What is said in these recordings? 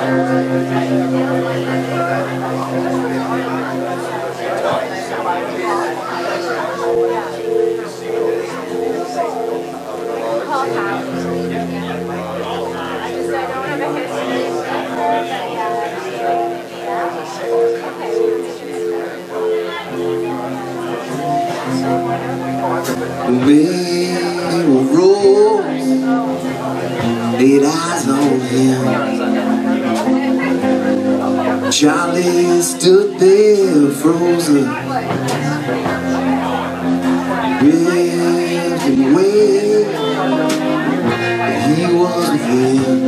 We were rose, laid eyes on him. Charlie stood there frozen, away. He was him.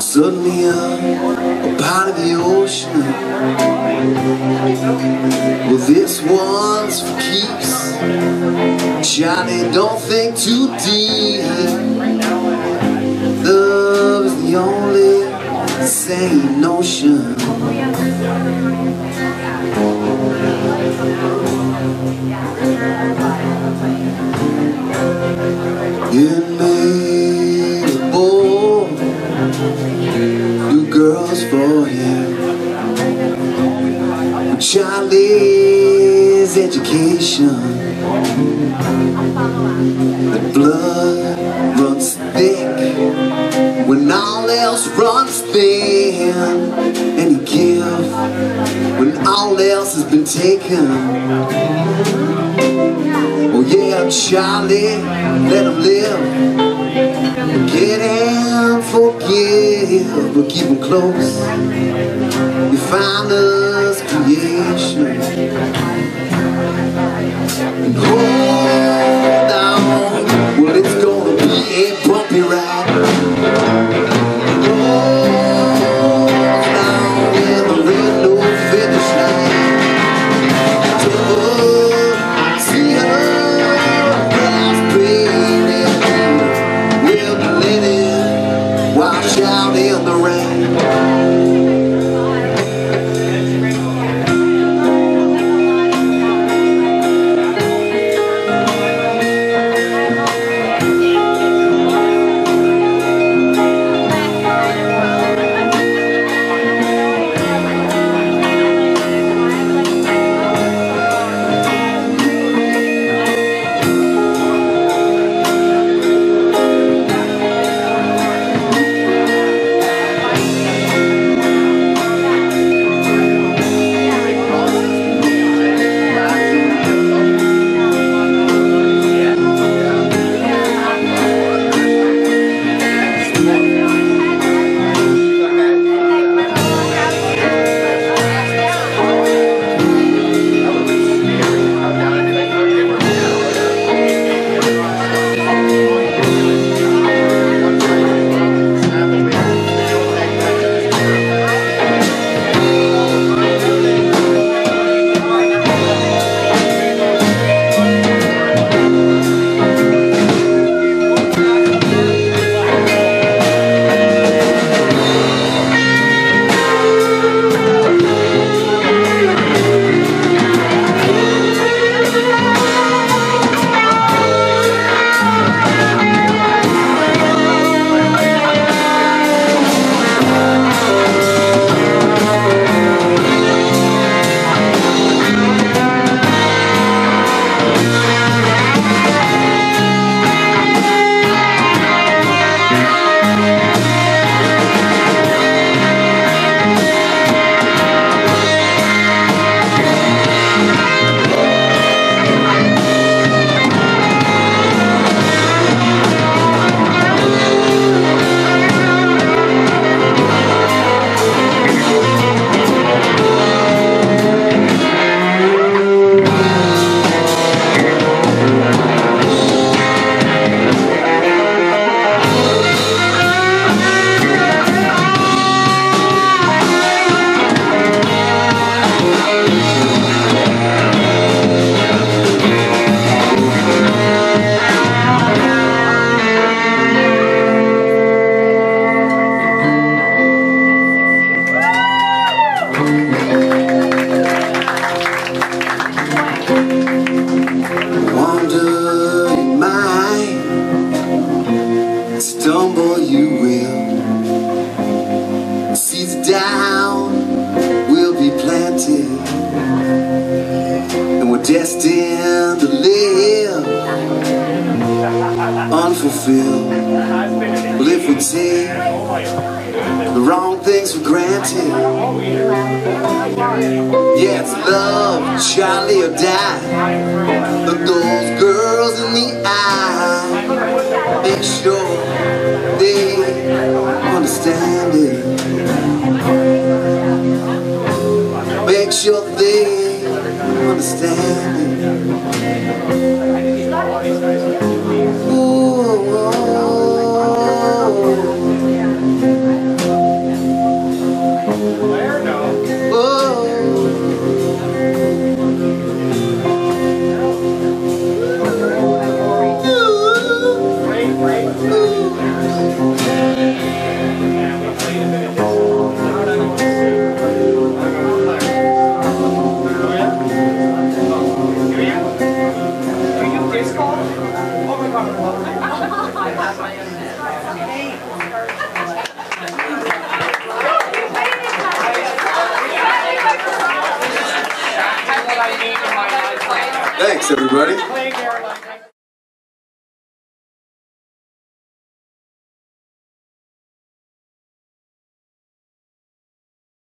Suddenly, I'm a part of the ocean. Well, this one's for keeps. Charlie don't think too deep. Sane notion. You made a boy, two girls for him. Charlie's education. The blood runs thick else has been taken. Oh yeah, Charlie, let him live. Forget and forgive, but keep him close. You find us creation. And hold destined to live unfulfilled. Well, if we take the wrong things for granted, yeah, it's love, Charlie or die. Look those girls in the eye, make sure they understand it. Make sure they understand Oh Thanks, everybody.